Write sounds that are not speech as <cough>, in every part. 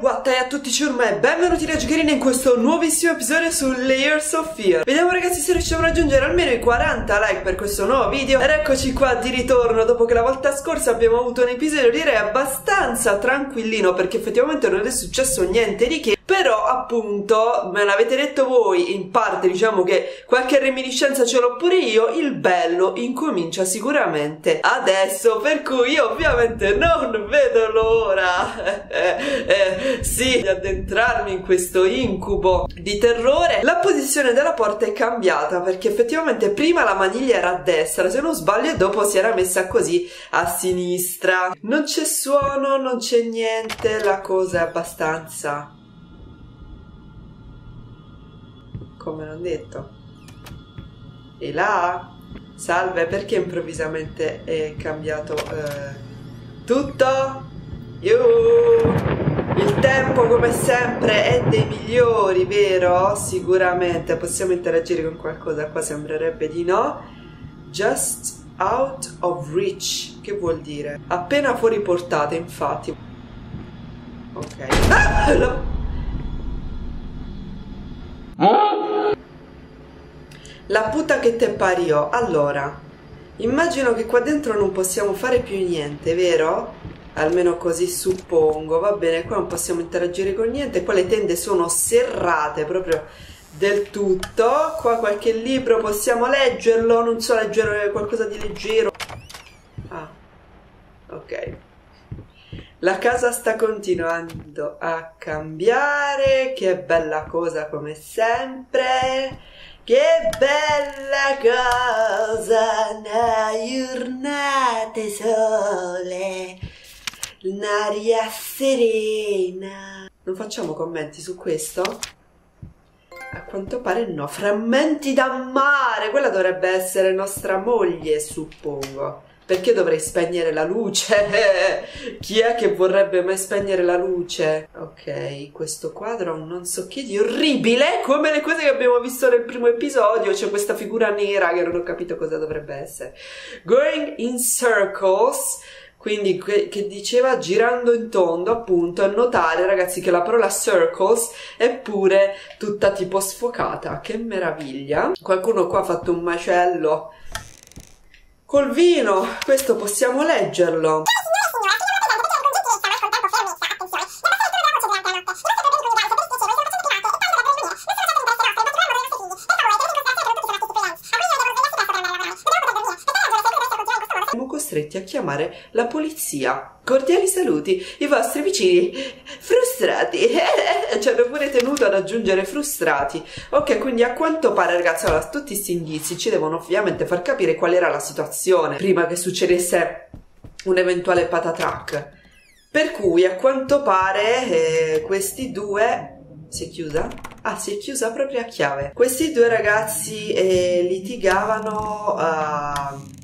what a tutti ciurma e benvenuti da Giocherina in questo nuovissimo episodio su Layers of Fear. Vediamo ragazzi se riusciamo a raggiungere almeno i 40 like per questo nuovo video. Ed eccoci qua di ritorno. Dopo che la volta scorsa abbiamo avuto un episodio direi abbastanza tranquillino Perché effettivamente non è successo niente di che però appunto me l'avete detto voi in parte diciamo che qualche reminiscenza ce l'ho pure io il bello incomincia sicuramente adesso per cui io ovviamente non vedo l'ora <laughs> eh, eh, sì di addentrarmi in questo incubo di terrore. La posizione della porta è cambiata perché effettivamente prima la maniglia era a destra se non sbaglio e dopo si era messa così a sinistra. Non c'è suono non c'è niente la cosa è abbastanza come non detto. E là, salve, perché improvvisamente è cambiato eh, tutto? Yuh! Il tempo, come sempre, è dei migliori, vero? Sicuramente possiamo interagire con qualcosa, qua sembrerebbe di no. Just out of reach, che vuol dire? Appena fuori portata, infatti. Ok. Ah! La puta che te pariò. Allora, immagino che qua dentro non possiamo fare più niente, vero? Almeno così suppongo. Va bene, qua non possiamo interagire con niente. Qua le tende sono serrate proprio del tutto. Qua qualche libro possiamo leggerlo. Non so leggere qualcosa di leggero. Ah, ok. La casa sta continuando a cambiare, che bella cosa come sempre. Che bella cosa, una giornata sole, un'aria serena. Non facciamo commenti su questo? A quanto pare no. Frammenti da mare, quella dovrebbe essere nostra moglie, suppongo. Perché dovrei spegnere la luce? <laughs> Chi è che vorrebbe mai spegnere la luce? Ok, questo quadro ha un non so che di orribile, come le cose che abbiamo visto nel primo episodio. C'è questa figura nera che non ho capito cosa dovrebbe essere. Going in circles quindi che diceva girando in tondo appunto a notare ragazzi che la parola circles è pure tutta tipo sfocata che meraviglia qualcuno qua ha fatto un macello Col vino, questo possiamo leggerlo. Costretti a chiamare la polizia. Cordiali saluti, i vostri vicini frustrati. <laughs> Ci hanno pure tenuto ad aggiungere frustrati. Ok, quindi a quanto pare, ragazzi, allora, tutti questi indizi ci devono ovviamente far capire qual era la situazione prima che succedesse un eventuale patatrack. Per cui, a quanto pare, eh, questi due... Si è chiusa? Ah, si è chiusa proprio a chiave. Questi due ragazzi eh, litigavano... Uh,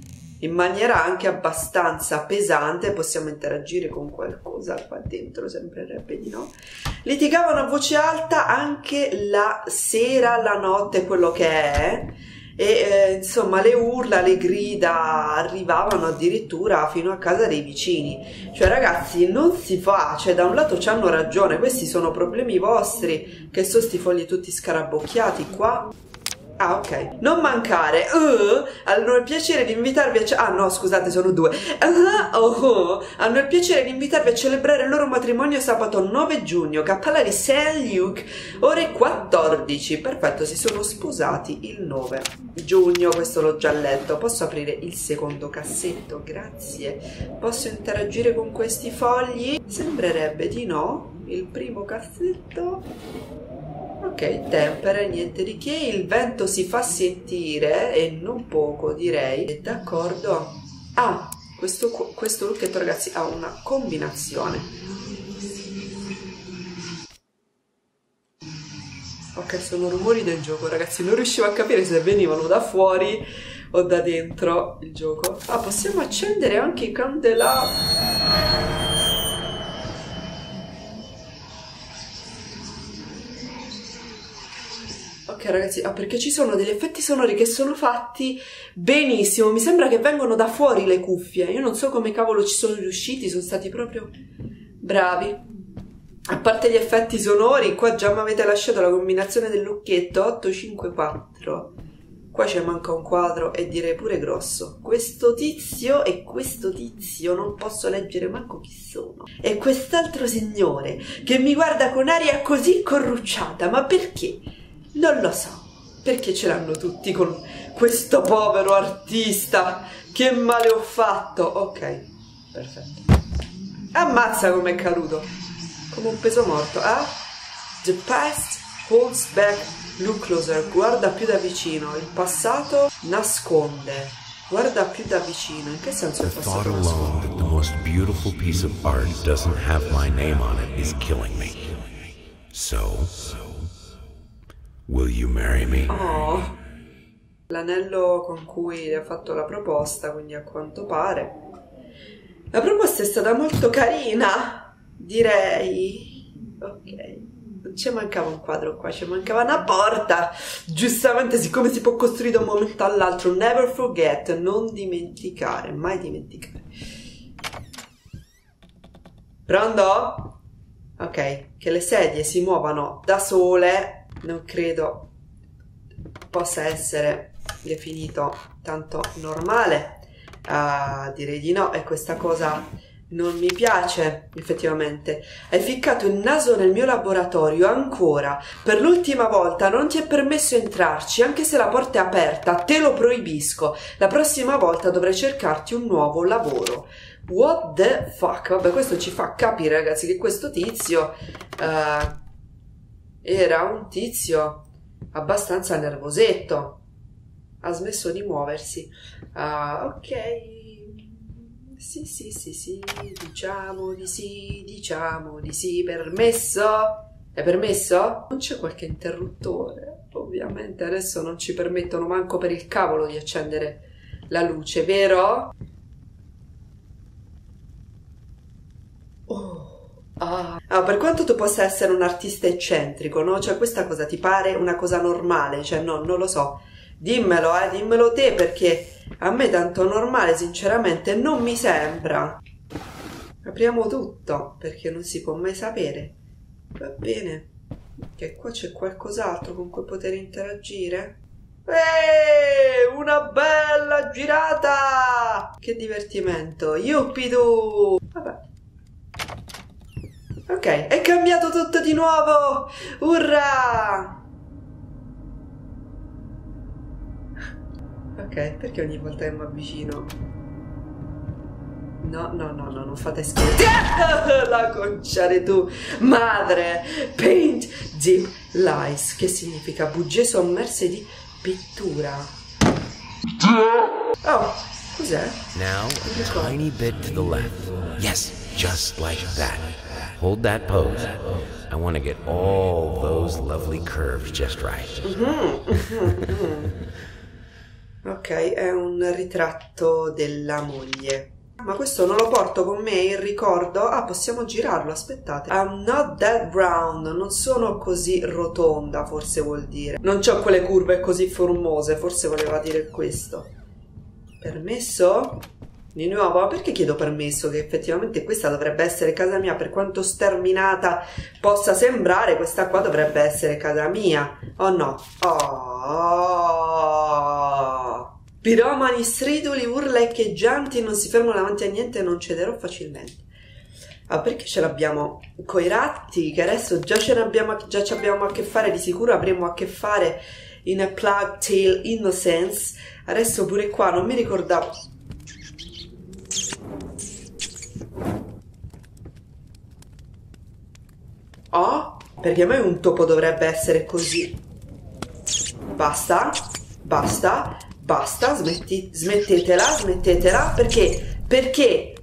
in maniera anche abbastanza pesante, possiamo interagire con qualcosa qua dentro, sembrerebbe di no. Litigavano a voce alta anche la sera, la notte, quello che è. E eh, insomma le urla, le grida arrivavano addirittura fino a casa dei vicini. Cioè ragazzi non si fa, cioè da un lato ci hanno ragione, questi sono problemi vostri, che sono sti fogli tutti scarabocchiati qua Ah, ok. Non mancare. Uh, hanno il piacere di invitarvi a... Ah, no, scusate, sono due. Uh, oh, oh. Hanno il piacere di invitarvi a celebrare il loro matrimonio sabato 9 giugno, cappella di Saint Luc, ore 14. Perfetto, si sono sposati il 9 giugno, questo l'ho già letto. Posso aprire il secondo cassetto? Grazie. Posso interagire con questi fogli? Sembrerebbe di no. Il primo cassetto Ok, tempera, niente di che, il vento si fa sentire e non poco direi, d'accordo? Ah, questo, questo lucchetto ragazzi ha una combinazione. Ok, sono rumori del gioco ragazzi, non riuscivo a capire se venivano da fuori o da dentro il gioco. Ah, possiamo accendere anche i candelabri. Ragazzi, ah, perché ci sono degli effetti sonori che sono fatti benissimo, mi sembra che vengono da fuori le cuffie, io non so come cavolo ci sono riusciti, sono stati proprio bravi. A parte gli effetti sonori, qua già mi avete lasciato la combinazione del lucchetto 854. Qua c'è manca un quadro e direi pure grosso. Questo tizio e questo tizio non posso leggere manco chi sono. E quest'altro signore che mi guarda con aria così corrucciata, ma perché? Non lo so. Perché ce l'hanno tutti con questo povero artista? Che male ho fatto? Ok, perfetto. Ammazza com'è caduto. Come un peso morto, eh? The past holds back Look closer, guarda più da vicino. Il passato nasconde. Guarda più da vicino. In che senso il passato nasconde? The most beautiful piece of art doesn't have my name on it is killing me. So, will you marry me? Oh. L'anello con cui le ha fatto la proposta, quindi a quanto pare. La proposta è stata molto carina, direi. Ok ci mancava un quadro qua, ci mancava una porta. Giustamente, siccome si può costruire da un momento all'altro, never forget, non dimenticare, mai dimenticare. Pronto? Ok, che le sedie si muovano da sole, non credo possa essere definito tanto normale. Uh, direi di no, e questa cosa non mi piace, effettivamente. Hai ficcato il naso nel mio laboratorio ancora. Per l'ultima volta non ti è permesso entrarci, anche se la porta è aperta. Te lo proibisco. La prossima volta dovrai cercarti un nuovo lavoro. What the fuck? Vabbè, questo ci fa capire, ragazzi, che questo tizio uh, era un tizio abbastanza nervosetto. Ha smesso di muoversi. Uh, ok sì, sì, sì, sì, diciamo di sì, diciamo di sì, permesso? È permesso? Non c'è qualche interruttore? Ovviamente adesso non ci permettono manco per il cavolo di accendere la luce, vero? Oh. Ah. ah. per quanto tu possa essere un artista eccentrico, no? Cioè, questa cosa ti pare una cosa normale? Cioè, no, non lo so. Dimmelo, eh, dimmelo te perché a me tanto normale sinceramente non mi sembra. Apriamo tutto perché non si può mai sapere. Va bene. Che qua c'è qualcos'altro con cui poter interagire? Eeeh, una bella girata! Che divertimento! Yuppidu! Vabbè. Ok, è cambiato tutto di nuovo! Urra! Ok, perché ogni volta che mi avvicino... No, no, no, no, non fate schifo. <laughs> La conciare tu, madre! Paint deep lies, che significa bugie sommerse di pittura. Oh, cos'è? Now, a tiny bit to the left. Yes, just like that. Hold that pose. I want to get all those lovely curves just right. Mm -hmm, mm -hmm. <laughs> Ok, è un ritratto della moglie. Ma questo non lo porto con me in ricordo? Ah, possiamo girarlo, aspettate. I'm not that round, non sono così rotonda, forse vuol dire. Non ho quelle curve così formose, forse voleva dire questo. Permesso? Di nuovo, perché chiedo permesso? Che effettivamente questa dovrebbe essere casa mia, per quanto sterminata possa sembrare, questa qua dovrebbe essere casa mia. Oh no? Oh! Piromani, striduli, urla echeggianti, non si fermano davanti a niente non cederò facilmente. Ah, perché ce l'abbiamo coi ratti, che adesso già ce ne abbiamo, già ci abbiamo a che fare, di sicuro avremo a che fare in a Plug Tale Innocence. Adesso pure qua, non mi ricordavo Oh, perché me un topo dovrebbe essere così. Basta, basta, basta, smetti, smettetela, smettetela, perché? Perché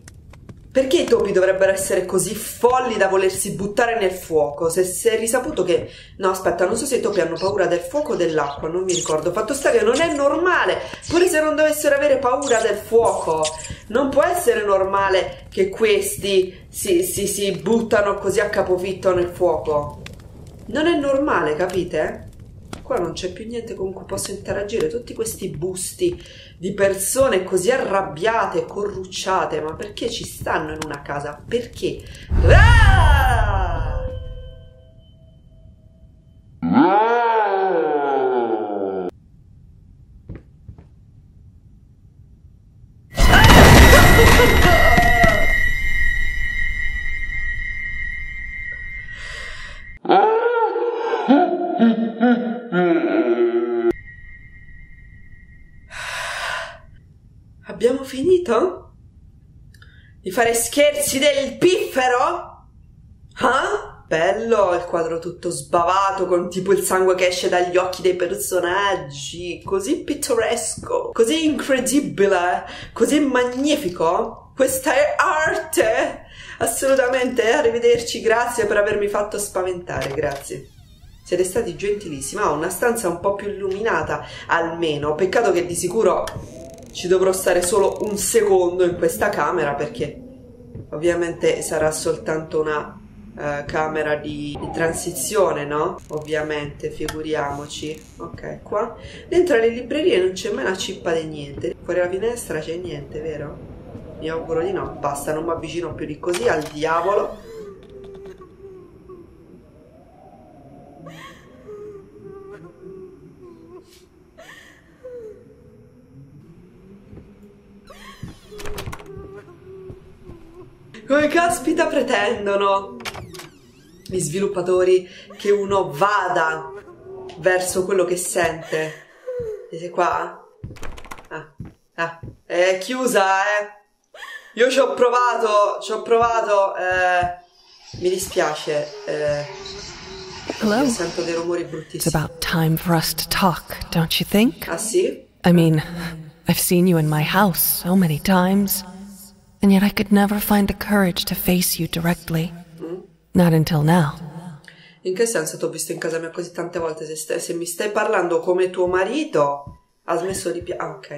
perché i topi dovrebbero essere così folli da volersi buttare nel fuoco? Se si è risaputo che... No, aspetta, non so se i topi hanno paura del fuoco o dell'acqua, non mi ricordo. Fatto sta che non è normale, pure se non dovessero avere paura del fuoco. Non può essere normale che questi si, si, si buttano così a capofitto nel fuoco. Non è normale, capite? Qua non c'è più niente con cui posso interagire. Tutti questi busti di persone così arrabbiate corrucciate. Ma perché ci stanno in una casa? Perché? Ah! Capito? Di fare scherzi del piffero? Ah? Bello il quadro tutto sbavato con tipo il sangue che esce dagli occhi dei personaggi, così pittoresco, così incredibile, così magnifico. Questa è arte! Assolutamente, arrivederci, grazie per avermi fatto spaventare, grazie. Siete stati gentilissimi. Ha una stanza un po' più illuminata, almeno. Peccato che di sicuro ci dovrò stare solo un secondo in questa camera perché ovviamente sarà soltanto una uh, camera di, di, transizione, no? Ovviamente, figuriamoci. Ok, qua. Dentro le librerie non c'è mai una cippa di niente. Fuori la finestra c'è niente, vero? Mi auguro di no. Basta, non mi avvicino più di così al diavolo. Come caspita pretendono gli sviluppatori che uno vada verso quello che sente? Siete qua? Ah, ah, è chiusa, eh. Io ci ho provato, ci ho provato, eh, mi dispiace, eh, Hello. sento dei rumori bruttissimi. It's about time for us to talk, don't you think? Ah sì? I mean, I've seen you in my house so many times, and yet I could never find the courage to face you directly. Not until now. In che senso ti ho visto in casa mia così tante volte? Se, stai- se mi stai parlando come tuo marito, ha smesso di piangere. Ah, ok.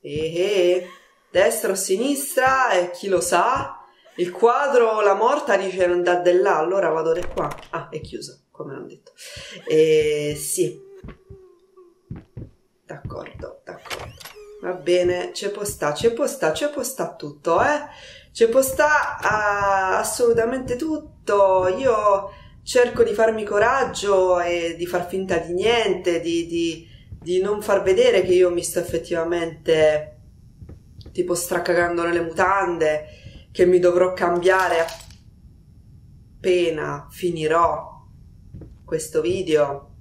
Eh, eh, eh, destra o sinistra, e chi lo sa? Il quadro, la morta dice non da di là, allora vado di qua. Ah, è chiuso, come hanno detto. Eh, sì. D'accordo, d'accordo. Va bene, c'è può sta, c'è può sta, c'è può sta tutto, eh? C'è può sta ah, assolutamente tutto. Io cerco di farmi coraggio e di far finta di niente, di, di, di non far vedere che io mi sto effettivamente tipo stracagando nelle mutande, che mi dovrò cambiare appena finirò questo video.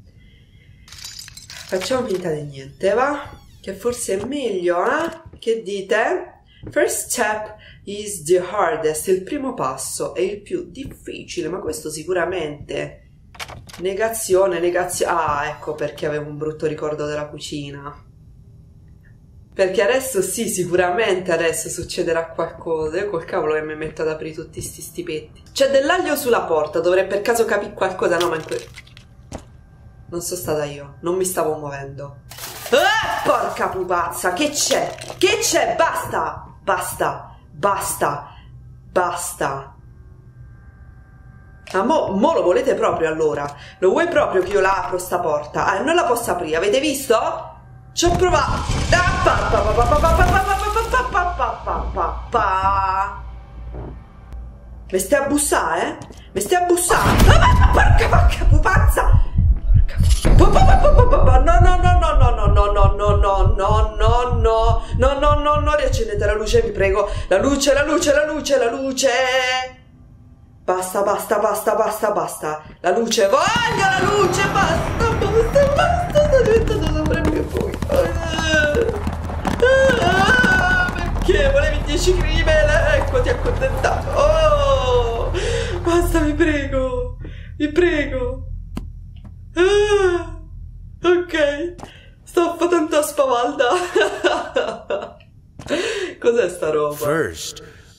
Facciamo finta di niente, va? Che forse è meglio, eh? Che dite? First step is the hardest. Il primo passo è il più difficile, ma questo sicuramente. Negazione, negazione. Ah, ecco perché avevo un brutto ricordo della cucina. Perché adesso sì, sicuramente adesso succederà qualcosa. Io col cavolo che mi metto ad aprire tutti sti stipetti. C'è dell'aglio sulla porta, dovrei per caso capire qualcosa. No, ma in que... Non sono stata io, non mi stavo muovendo. Porca pupazza, che c'è? Che c'è? Basta! Basta! Basta! Basta! ma mo, mo, lo volete proprio allora? Lo vuoi proprio che io la apro sta porta? Ah, non la posso aprire, avete visto? Ci ho provato! Ah, Mi stai a bussare? Eh? Mi stai a bussare? Ah, porca porca pupazza! No, no, no, no, no, no, no, no, no, no, no, no, no, no, no, no, no, riaccendete la luce, vi prego. La luce, la luce, la luce, la luce. Basta, basta, basta, basta, basta. La luce, voglio la luce, basta, basta, basta. Sta diventando sempre più buio. Perché volevi 10 crime? Ecco, ti accontentato. Oh, basta, vi prego, vi prego.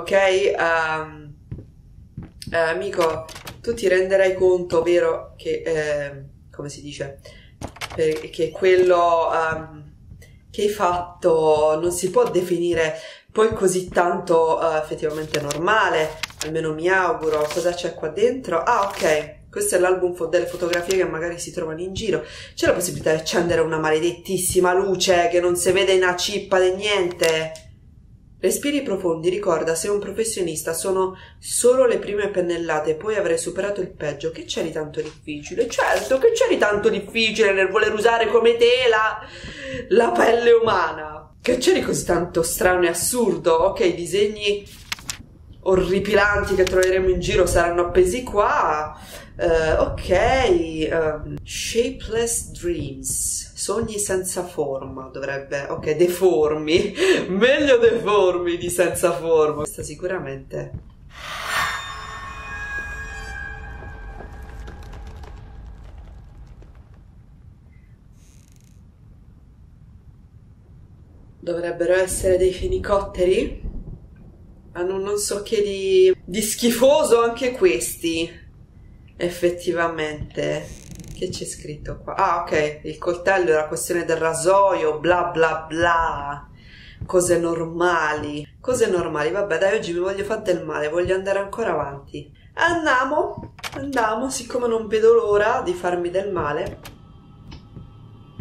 Ok, ehm, eh, amico, tu ti renderai conto, vero, che, eh, come si dice, che quello ehm, che hai fatto non si può definire poi così tanto eh, effettivamente normale, almeno mi auguro. Cosa c'è qua dentro? Ah, ok. questo è l'album delle fotografie che magari si trovano in giro. C'è la possibilità di accendere una maledettissima luce che non si vede una cippa di niente. Respiri profondi, ricorda, sei un professionista, sono solo le prime pennellate, poi avrei superato il peggio. Che c'è di tanto difficile? Certo, che c'è di tanto difficile nel voler usare come tela la pelle umana? Che c'è di così tanto strano e assurdo? Ok, i disegni orripilanti che troveremo in giro saranno appesi qua. Uh, ok, um, Shapeless Dreams, sogni senza forma, dovrebbe, ok, deformi, <laughs> meglio deformi di senza forma. Questa sicuramente. Dovrebbero essere dei fenicotteri? Hanno non so che di, di schifoso anche questi effettivamente. Che c'è scritto qua? Ah ok. Il coltello era questione del rasoio bla bla bla. Cose normali. Cose normali. Vabbè dai oggi mi voglio fare del male. Voglio andare ancora avanti. Andiamo. Andiamo. Siccome non vedo l'ora di farmi del male.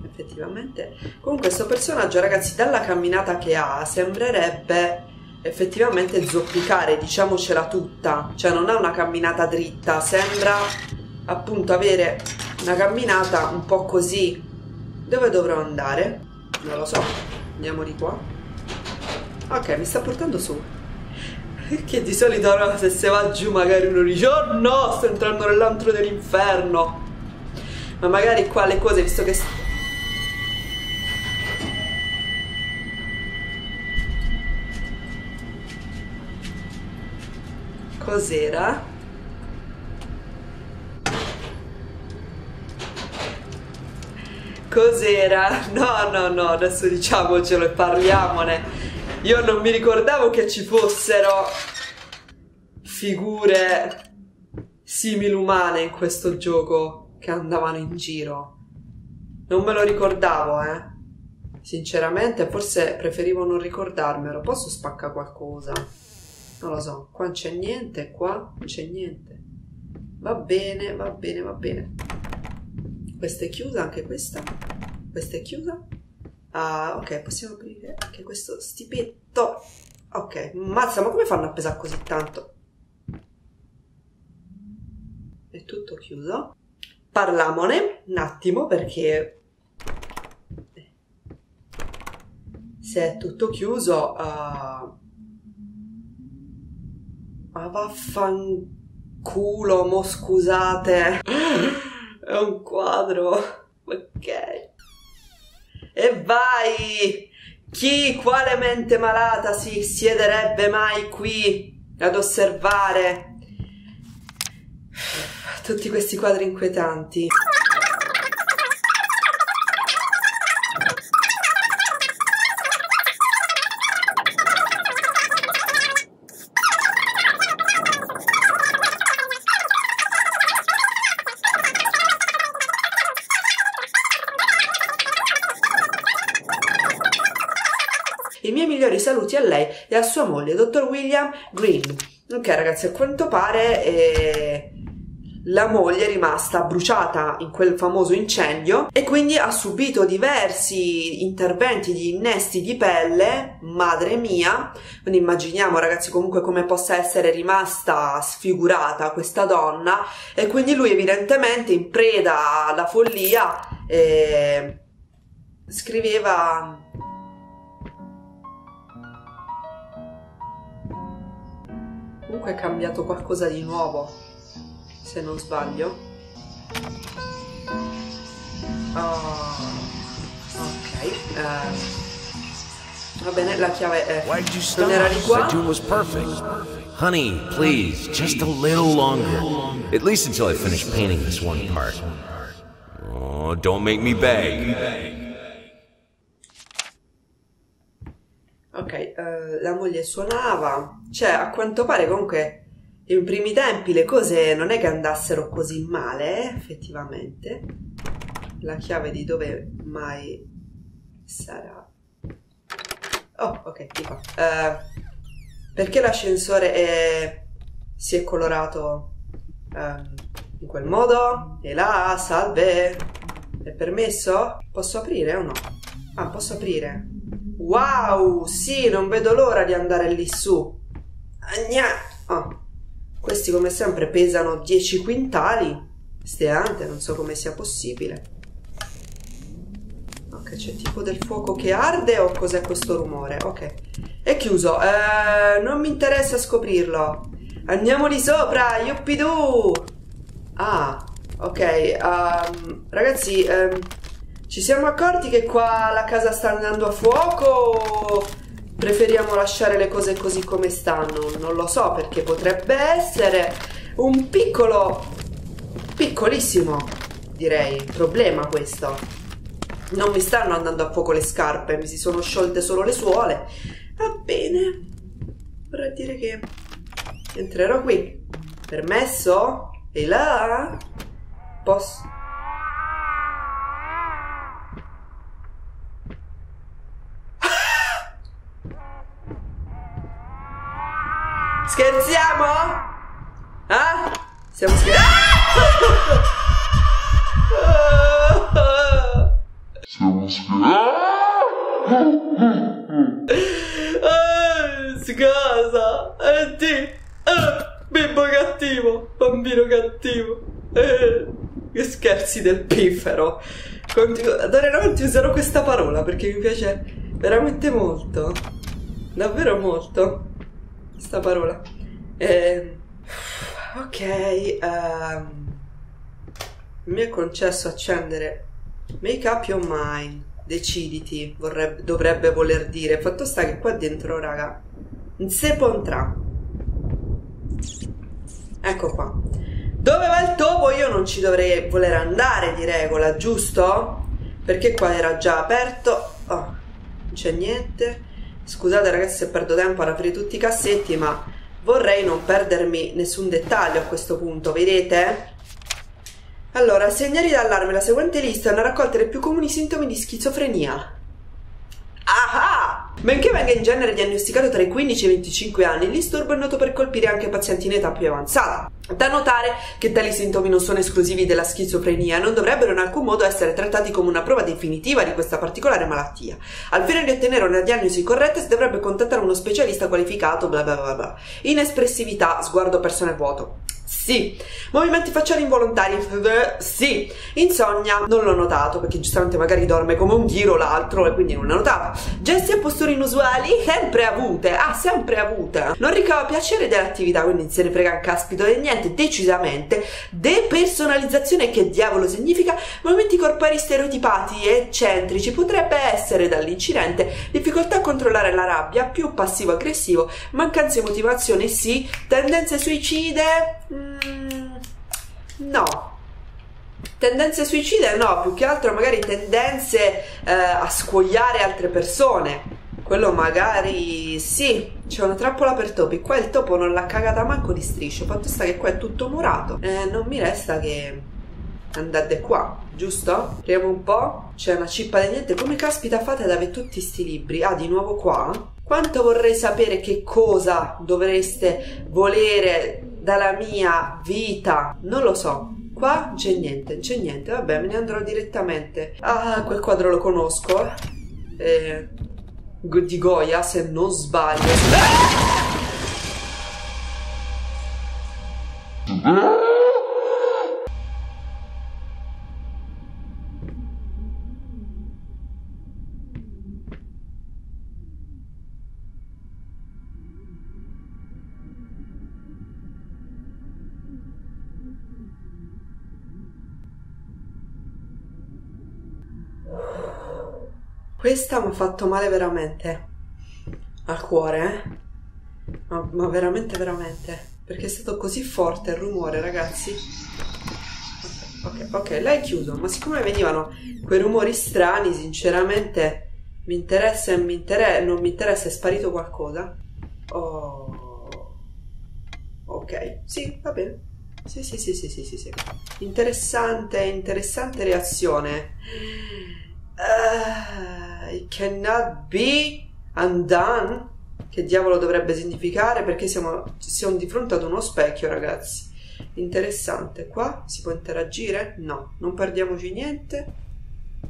Effettivamente. Comunque questo personaggio ragazzi dalla camminata che ha sembrerebbe effettivamente zoppicare, diciamocela tutta, cioè non ha una camminata dritta, sembra appunto avere una camminata un po' così. Dove dovrò andare? Non lo so, andiamo di qua. Ok, mi sta portando su. Che di solito se si va giù magari uno dice Oh no, sto entrando nell'antro dell'inferno Ma magari qua le cose, visto che cos'era? Cos'era? No, no, no, adesso diciamocelo e parliamone. Io non mi ricordavo che ci fossero figure similumane in questo gioco che andavano in giro. Non me lo ricordavo, eh. Sinceramente, forse preferivo non ricordarmelo. Posso spaccare qualcosa? Non lo so, qua c'è niente, qua c'è niente. Va bene, va bene, va bene. Questa è chiusa, anche questa. Questa è chiusa. Ah, ok, possiamo aprire anche questo stipetto. Ok, mazza, ma come fanno a pesare così tanto? È tutto chiuso. Parlamone un attimo perché se è tutto chiuso uh, ma vaffanculo, mo scusate. È un quadro. Ok. E vai! Chi, quale mente malata si siederebbe mai qui ad osservare tutti questi quadri inquietanti? A lei e a sua moglie, dottor William Green. Ok ragazzi, a quanto pare eh, la moglie è rimasta bruciata in quel famoso incendio e quindi ha subito diversi interventi di innesti di pelle, madre mia, quindi immaginiamo ragazzi comunque come possa essere rimasta sfigurata questa donna e quindi lui evidentemente in preda alla follia eh, scriveva è cambiato qualcosa di nuovo, se non sbaglio. Oh, ok. Uh, va bene, la chiave è... Non era di qua? Honey, please, just a little longer. At least until I finish painting this one part. Oh, don't make me beg. Ok, uh, la moglie suonava, cioè a quanto pare comunque in primi tempi le cose non è che andassero così male, eh, effettivamente. La chiave di dove mai sarà? Oh, ok, qua. Uh, perché l'ascensore è... si è colorato um, In quel modo? E là, salve! È permesso? Posso aprire o no? Ah, posso aprire. Wow! Sì, non vedo l'ora di andare lì su. Agna! Oh. Questi come sempre pesano 10 quintali. Steante, non so come sia possibile. Ok, c'è tipo del fuoco che arde o cos'è questo rumore? Ok. È chiuso. Eh, non mi interessa scoprirlo. Andiamo lì sopra, yuppidoo! Ah, ok. Um, ragazzi, um, ci siamo accorti che qua la casa sta andando a fuoco o preferiamo lasciare le cose così come stanno? Non lo so perché potrebbe essere un piccolo, piccolissimo, direi, problema questo. Non mi stanno andando a fuoco le scarpe, mi si sono sciolte solo le suole. Va bene. Vorrei dire che entrerò qui. Permesso? E là? Posso... Scherziamo? Ah? Siamo scherzando? Siamo Ah, scusa, e ti... Ah, bimbo cattivo, bambino cattivo. Eh, che scherzi del piffero. Continuo, d'ora in avanti userò questa parola perché mi piace veramente molto. Davvero molto. Questa parola. Eh, ok. Um, mi è concesso accendere Make up your mind. Deciditi, vorrebbe, dovrebbe voler dire. Fatto sta che qua dentro, raga, non può entrare. Ecco qua. Dove va il topo? Io non ci dovrei voler andare di regola, giusto? Perché qua era già aperto. Oh, non c'è niente. Scusate ragazzi se perdo tempo ad aprire tutti i cassetti, ma vorrei non perdermi nessun dettaglio a questo punto, vedete? Allora, segnali d'allarme, la seguente lista è una raccolta dei più comuni sintomi di schizofrenia. Ah! Benché venga in genere diagnosticato tra i 15 e i 25 anni, il disturbo è noto per colpire anche pazienti in età più avanzata. Da notare che tali sintomi non sono esclusivi della schizofrenia e non dovrebbero in alcun modo essere trattati come una prova definitiva di questa particolare malattia. Al fine di ottenere una diagnosi corretta si dovrebbe contattare uno specialista qualificato, bla bla bla bla. Inespressività, sguardo persone vuoto. Sì. Movimenti facciali involontari? <laughs> Sì. Insonnia? Non l'ho notato perché giustamente magari dorme come un ghiro l'altro e quindi non l'ho notato. Gesti e posture inusuali? Sempre avute. Ah, sempre avute. Non ricava piacere dell'attività, quindi se ne frega un caspito di niente, decisamente. Depersonalizzazione, che diavolo significa? Movimenti corporei stereotipati e eccentrici. Potrebbe essere dall'incidente difficoltà a controllare la rabbia, più passivo-aggressivo, mancanza di motivazione, sì. Tendenze suicide? Mm, no. Tendenze suicide no, più che altro magari tendenze eh, a scuoiare altre persone. Quello magari sì, c'è una trappola per topi. Qua il topo non l'ha cagata manco di striscio. Fatto sta che qua è tutto murato. Eh, non mi resta che andate qua, giusto? Apriamo un po'. C'è una cippa di niente. Come caspita fate ad avere tutti sti libri? Ah, di nuovo qua? Quanto vorrei sapere che cosa dovreste volere dalla mia vita. Non lo so. Qua c'è niente, c'è niente. Vabbè, me ne andrò direttamente. Ah, quel quadro lo conosco. Eh, di Goya, se non sbaglio. Questa mi ha fatto male veramente. Al cuore, eh? Ma, ma, veramente, veramente. Perché è stato così forte il rumore, ragazzi. Ok, ok, è chiuso. Ma siccome venivano quei rumori strani, sinceramente mi interessa e mi interessa, non mi interessa, è sparito qualcosa. Oh. Ok, sì, va bene. Sì, sì, sì, sì, sì, sì, sì. Interessante, interessante reazione. Uh, it cannot be undone. Che diavolo dovrebbe significare? Perché siamo, siamo di fronte ad uno specchio, ragazzi. Interessante. Qua si può interagire? No, non perdiamoci niente.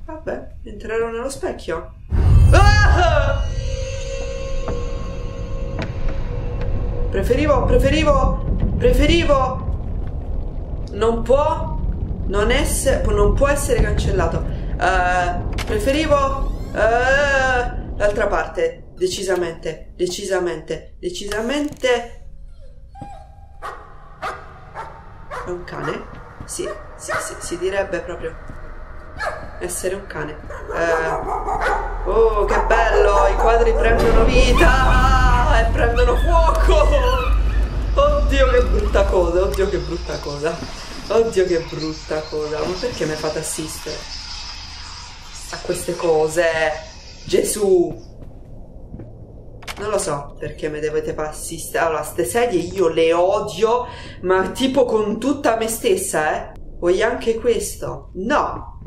Vabbè, entrerò nello specchio. Ah! Preferivo, preferivo, preferivo. Non può non essere, non può essere cancellato. Uh, preferivo uh, l'altra parte. Decisamente, decisamente, decisamente. È un cane? Sì, sì, sì, si direbbe proprio essere un cane. Uh, oh, che bello! I quadri prendono vita e prendono fuoco! Oddio, che brutta cosa! Oddio, che brutta cosa! Oddio, che brutta cosa! Ma perché mi fate assistere a queste cose? Gesù! Non lo so perché mi dovete assistere. Allora, ste sedie io le odio, ma tipo con tutta me stessa, eh? Vuoi anche questo? No.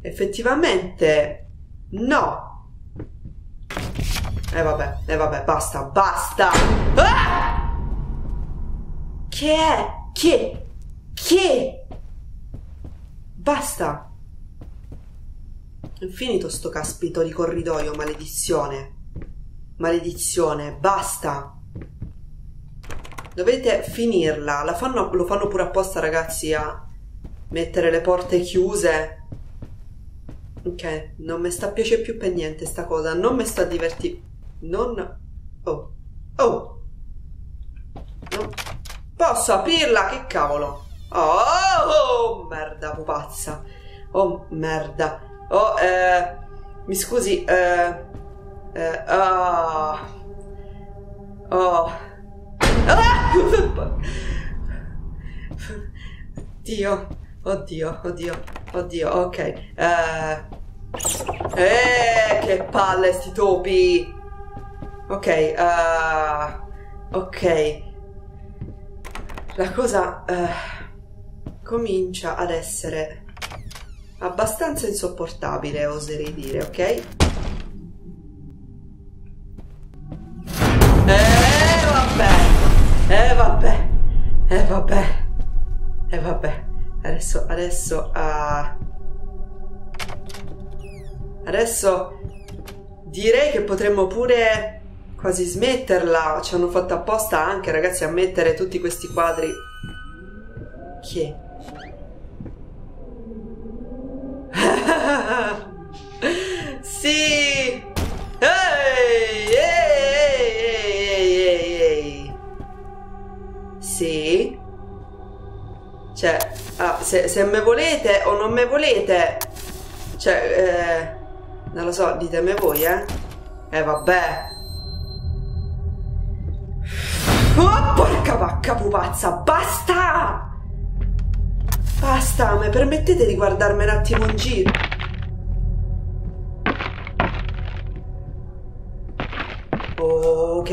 Effettivamente, no. E eh vabbè, e eh vabbè, basta, basta. Ah! Che è? Che? Che? Basta. Infinito sto caspito di corridoio, maledizione. Maledizione, basta. Dovete finirla. Fanno, lo fanno pure apposta, ragazzi, a mettere le porte chiuse. Ok, non mi sta piace più per niente sta cosa. Non mi sta divertendo. Non. Oh. Oh. Non posso aprirla, che cavolo. Oh, oh merda, pupazza. Oh, merda. Oh, eh. Mi scusi, eh. Eh, oh. Oh. Ah! <laughs> Dio, oddio, oddio, oddio, ok. Eh, eh che palle sti topi. Ok, uh, ok. La cosa uh, comincia ad essere abbastanza insopportabile, oserei dire, ok? Eh vabbè, eh vabbè, eh vabbè. Adesso, adesso, uh... adesso direi che potremmo pure quasi smetterla. Ci hanno fatto apposta anche, ragazzi, a mettere tutti questi quadri. Chi <laughs> sì! Ehi! Ehi! Ehi! Ehi! Sì. Cioè, ah, se, se me volete o non me volete, cioè, eh, non lo so, ditemi voi, eh. Eh, vabbè. Oh, porca vacca pupazza, basta! Basta, mi permettete di guardarmi un attimo in giro? Ok.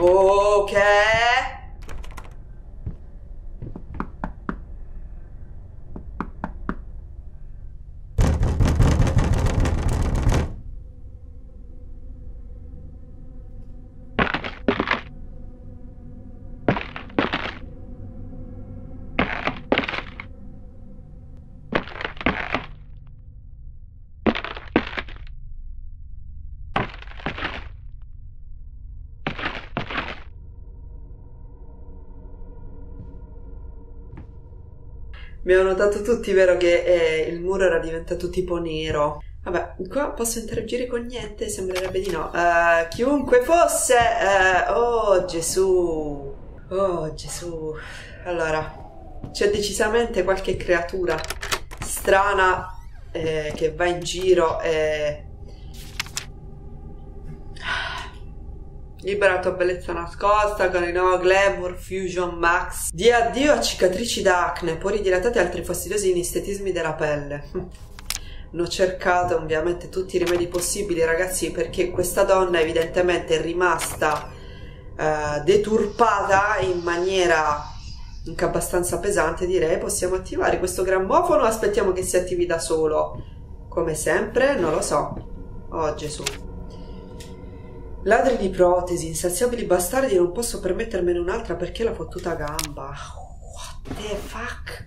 Okay. Hanno notato tutti, vero, che eh, il muro era diventato tipo nero. Vabbè, qua posso interagire con niente? Sembrerebbe di no. Uh, chiunque fosse... Uh, oh, Gesù. Oh, Gesù. Allora, c'è decisamente qualche creatura strana eh, che va in giro e Libera la tua bellezza nascosta con il nuovo Glamour Fusion Max. Di addio a cicatrici d'acne, pori dilatati e altri fastidiosi inestetismi della pelle. <laughs> Ne ho cercato ovviamente tutti i rimedi possibili, ragazzi, perché questa donna evidentemente è rimasta uh, deturpata in maniera anche abbastanza pesante, direi. Possiamo attivare questo grammofono aspettiamo che si attivi da solo? Come sempre, non lo so. Oh Gesù. Ladri di protesi, insaziabili bastardi, non posso permettermene un'altra perché la fottuta gamba. What the fuck?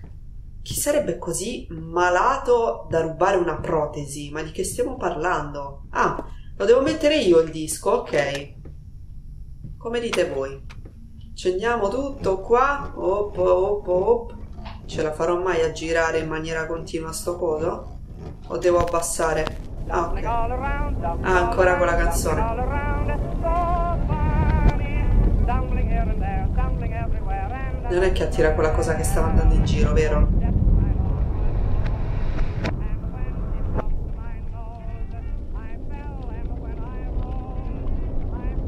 Chi sarebbe così malato da rubare una protesi? Ma di che stiamo parlando? Ah, lo devo mettere io il disco, ok. Come dite voi? Accendiamo tutto qua. Op, op, op. Ce la farò mai a girare in maniera continua sto coso? O devo abbassare? Ah, ok. Ah, ancora con la canzone. Non è che attira quella cosa che stava andando in giro, vero?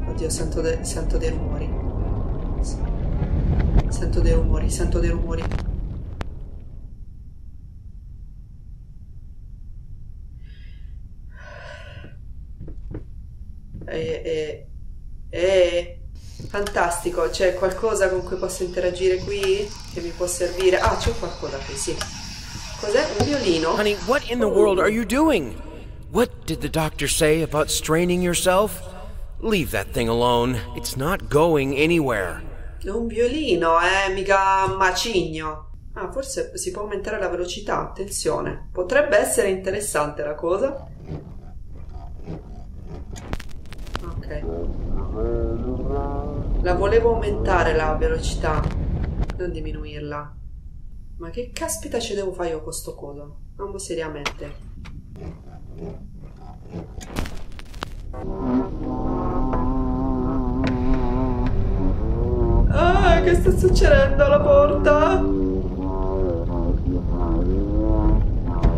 Oddio, sento, de sento dei rumori. Sento dei rumori, sento dei rumori. E, e, e, fantastico, c'è qualcosa con cui posso interagire qui? Che mi può servire? Ah, c'è qualcosa qui, sì. Cos'è? Un violino? Honey, what in the world are you doing? What did the doctor say about straining yourself? Leave that thing alone. It's not going anywhere. Un violino, eh, mica macigno. Ah, forse si può aumentare la velocità, attenzione. Potrebbe essere interessante la cosa. Ok. La volevo aumentare la velocità, non diminuirla. Ma che caspita ci devo fare io con sto coso? Non seriamente. Ah, che sta succedendo alla porta?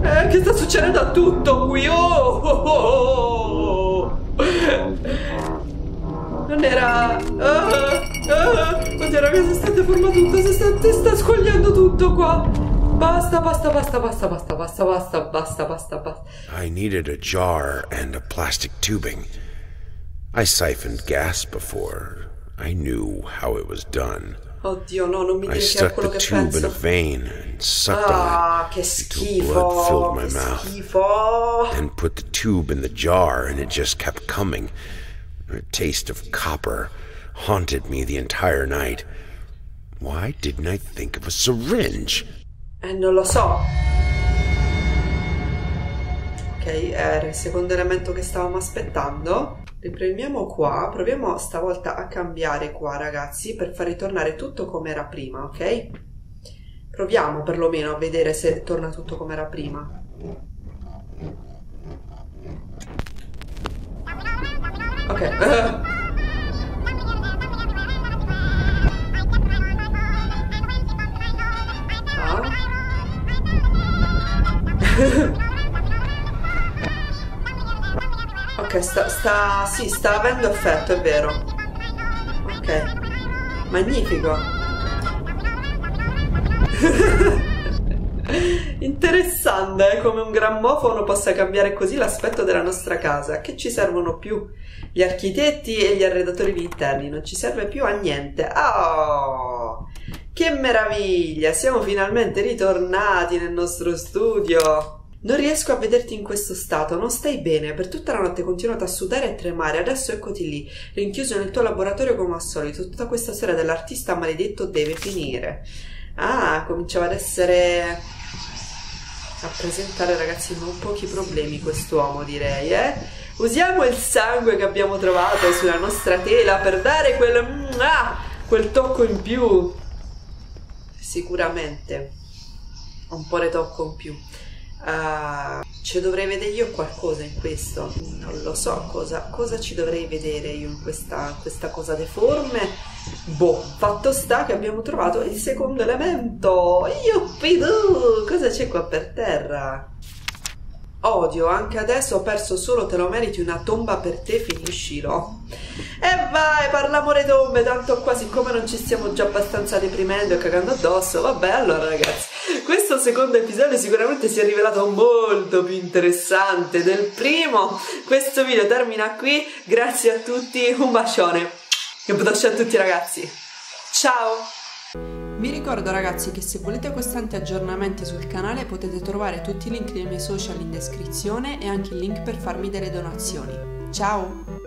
Eh, che sta succedendo a tutto qui? Oh, oh, oh, Non era... Ah, ah. Oddio ragazzi, sta deformando tutto, si sta, si sta squagliando tutto qua. Basta, basta, basta, basta, basta, basta, basta, basta, basta, basta. I needed a jar and a plastic tubing. I siphoned gas before. I knew how it was done. Oddio, no, non mi I dire che è stuck quello the che tube in a penso. vein and sucked Ah, on che it until schifo, blood filled my che mouth. schifo. Then put the tube in the jar and it just kept coming. The taste of copper haunted me the entire night. Why didn't I think of a syringe? Eh, non lo so. Ok, era il secondo elemento che stavamo aspettando. Ripremiamo qua, proviamo stavolta a cambiare qua ragazzi per far ritornare tutto come era prima, ok? Proviamo perlomeno a vedere se torna tutto come era prima. Ok. Ah. Ok, sta, sta, sì, sta avendo effetto, è vero. Ok, magnifico. <laughs> Interessante eh, come un grammofono possa cambiare così l'aspetto della nostra casa. Che ci servono più gli architetti e gli arredatori di interni? Non ci serve più a niente. Oh, che meraviglia! Siamo finalmente ritornati nel nostro studio. Non riesco a vederti in questo stato, non stai bene, per tutta la notte continuato a sudare e tremare, adesso eccoti lì, rinchiuso nel tuo laboratorio come al solito, tutta questa storia dell'artista maledetto deve finire. Ah, cominciava ad essere... a presentare ragazzi non pochi problemi quest'uomo direi, eh? Usiamo il sangue che abbiamo trovato sulla nostra tela per dare quel... mm, ah, quel tocco in più. Sicuramente. Un po' di tocco in più. Ah, ci dovrei vedere io qualcosa in questo? Non lo so cosa, cosa ci dovrei vedere io in questa, questa cosa deforme. Boh, fatto sta che abbiamo trovato il secondo elemento. Yuppidoo! Cosa c'è qua per terra? Odio, anche adesso ho perso solo te lo meriti una tomba per te, finiscilo. E vai, parliamo le tombe, tanto qua siccome non ci stiamo già abbastanza deprimendo e cagando addosso, vabbè, allora ragazzi, questo secondo episodio sicuramente si è rivelato molto più interessante del primo. Questo video termina qui, grazie a tutti, un bacione e bacio a tutti ragazzi. Ciao! Vi ricordo ragazzi che se volete costanti aggiornamenti sul canale potete trovare tutti i link dei miei social in descrizione e anche il link per farmi delle donazioni. Ciao!